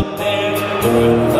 there.